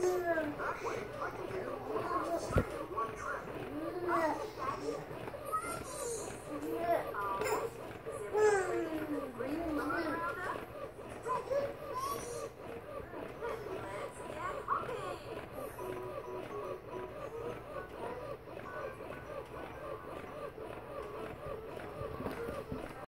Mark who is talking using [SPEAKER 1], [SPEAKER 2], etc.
[SPEAKER 1] Yeah.